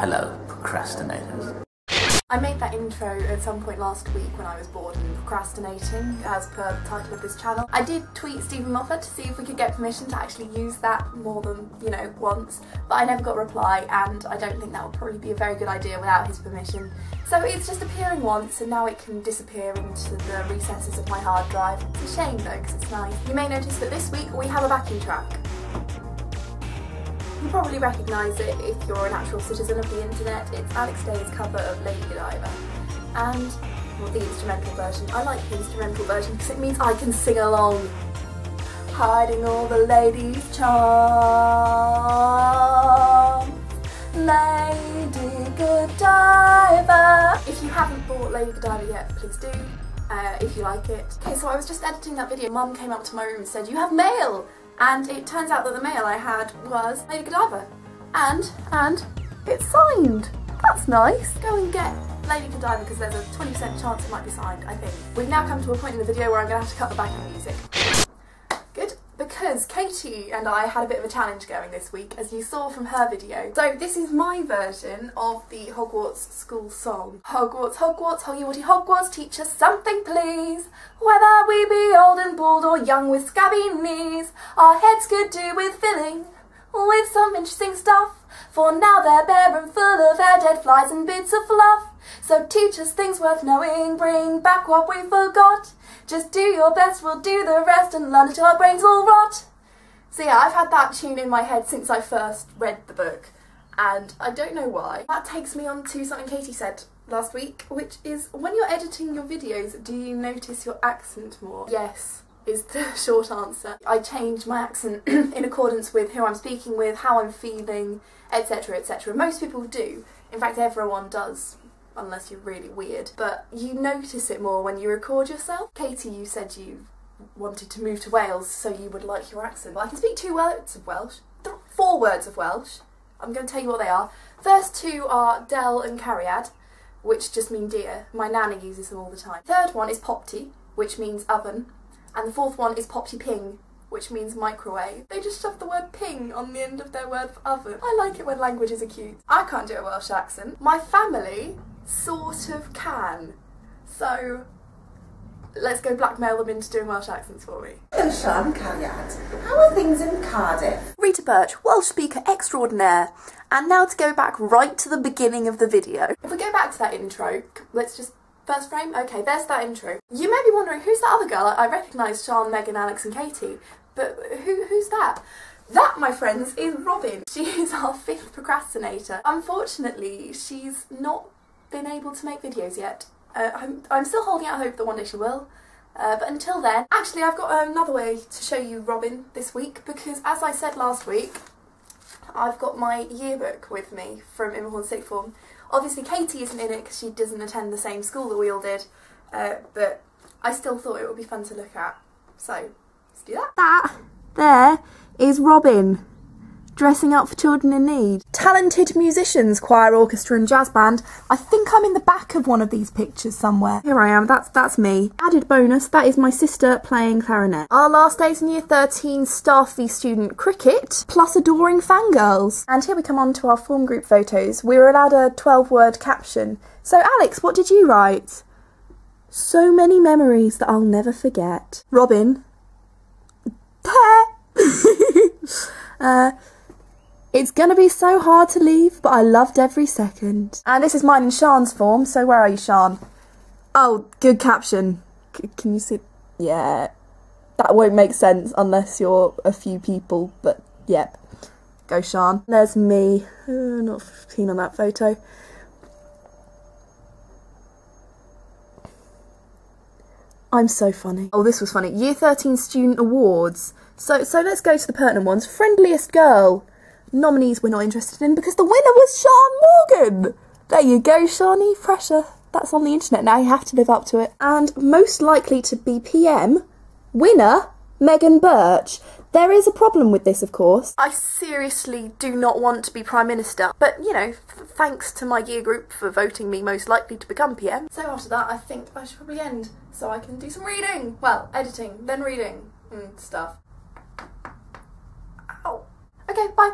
Hello, procrastinators. I made that intro at some point last week when I was bored and procrastinating, as per the title of this channel. I did tweet Steven Moffat to see if we could get permission to actually use that more than, you know, once, but I never got a reply and I don't think that would probably be a very good idea without his permission. So it's just appearing once and now it can disappear into the recesses of my hard drive. It's a shame though, because it's nice. You may notice that this week we have a backing track. You probably recognise it if you're an actual citizen of the internet. It's Alex Day's cover of Lady Godiva. And, well, the instrumental version. I like the instrumental version because it means I can sing along. Hiding all the ladies' charm. Lady Godiva. If you haven't bought Lady Godiva yet, please do. Uh, if you like it. Okay, so I was just editing that video. Mum came up to my room and said, you have mail! And it turns out that the mail I had was Lady Godiva. And, and, it's signed. That's nice. Go and get Lady Godiva because there's a 20% chance it might be signed, I think. We've now come to a point in the video where I'm going to have to cut the backing music. Katie and I had a bit of a challenge going this week, as you saw from her video. So this is my version of the Hogwarts school song. Hogwarts, Hogwarts, Hoggy Hogwarts, teach us something please. Whether we be old and bald or young with scabby knees, our heads could do with filling with some interesting stuff. For now they're bare and full of air, dead flies and bits of fluff. So teach us things worth knowing, bring back what we forgot. Just do your best, we'll do the rest and learn until our brains all rot. So yeah, I've had that tune in my head since I first read the book and I don't know why. That takes me on to something Katie said last week, which is when you're editing your videos, do you notice your accent more? Yes is the short answer. I change my accent in accordance with who I'm speaking with, how I'm feeling, etc etc. Most people do. In fact everyone does unless you're really weird. But you notice it more when you record yourself. Katie, you said you wanted to move to Wales so you would like your accent. Well, I can speak two words of Welsh, four words of Welsh. I'm going to tell you what they are. First two are Del and Cariad, which just mean dear. My nana uses them all the time. Third one is Popty, which means oven. And the fourth one is Popty Ping, which means microwave. They just shove the word ping on the end of their word for oven. I like it when languages are cute. I can't do a Welsh accent. My family sort of can. So let's go blackmail them into doing Welsh accents for me. Hello, Sean Cariad. How are things in Cardiff? Rita Birch, Welsh speaker extraordinaire. And now to go back right to the beginning of the video. If we go back to that intro, let's just First frame? Okay, there's that intro. You may be wondering, who's that other girl? I recognise Sean, Megan, Alex and Katie, but who, who's that? That, my friends, is Robin. She is our fifth procrastinator. Unfortunately, she's not been able to make videos yet. Uh, I'm, I'm still holding out hope that one day she will. Uh, but until then, actually I've got another way to show you Robin this week because as I said last week, I've got my yearbook with me from Immerhorn Sixth Form. Obviously Katie isn't in it because she doesn't attend the same school that we all did, uh, but I still thought it would be fun to look at. So, let's do that. That there is Robin dressing up for children in need. Talented musicians, choir, orchestra and jazz band. I think I'm in the back of one of these pictures somewhere. Here I am, that's that's me. Added bonus, that is my sister playing clarinet. Our last days in year 13 staff v student cricket, plus adoring fangirls. And here we come on to our form group photos. We were allowed a 12 word caption. So Alex, what did you write? So many memories that I'll never forget. Robin. uh, it's gonna be so hard to leave, but I loved every second. And this is mine in Sean's form, so where are you, Sean? Oh, good caption. C can you see? Yeah. That won't make sense unless you're a few people, but yep. Go, Sean. There's me. Uh, not keen on that photo. I'm so funny. Oh, this was funny. Year 13 Student Awards. So, so let's go to the pertinent ones. Friendliest Girl nominees we're not interested in because the winner was Sean Morgan. There you go, Shawnee. Pressure. That's on the internet now. You have to live up to it. And most likely to be PM, winner Megan Birch. There is a problem with this, of course. I seriously do not want to be Prime Minister, but you know, thanks to my year group for voting me most likely to become PM. So after that, I think I should probably end so I can do some reading. Well, editing, then reading and stuff. Ow. Okay, bye.